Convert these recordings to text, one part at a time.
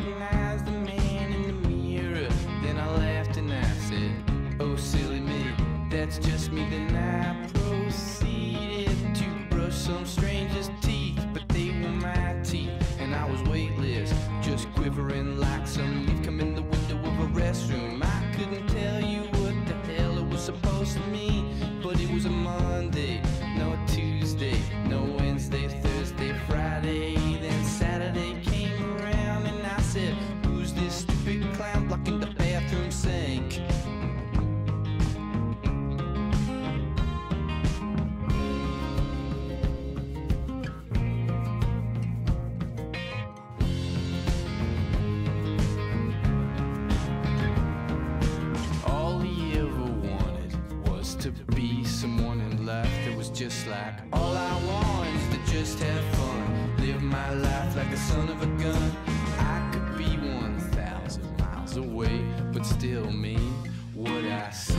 recognized the man in the mirror. Then I laughed and I said, Oh, silly me, that's just me. Then I proceeded to brush some stranger's teeth, but they were my teeth, and I was weightless, just quivering like some leaf come in the window of a restroom. I couldn't tell you what the hell it was supposed to mean, but it was a Monday, just like all I want is to just have fun, live my life like a son of a gun. I could be one thousand miles away, but still mean what I say.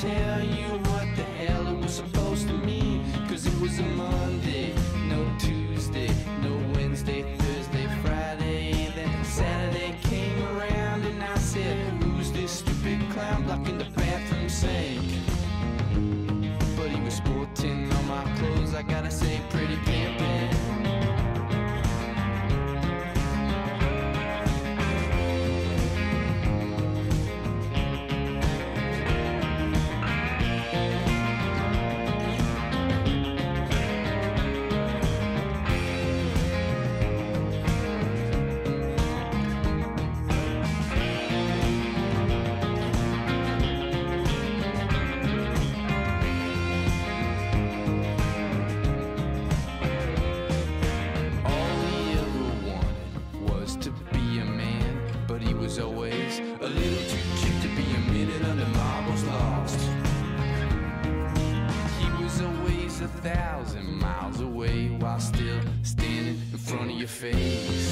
Tell you what the hell it was supposed to mean. Cause it was a Monday, no Tuesday, no Wednesday, Thursday, Friday. Then Saturday came around and I said, Who's this stupid clown blocking the bathroom sink? But he was sporting all my clothes, I gotta say, pretty thousand miles away while still standing in front of your face.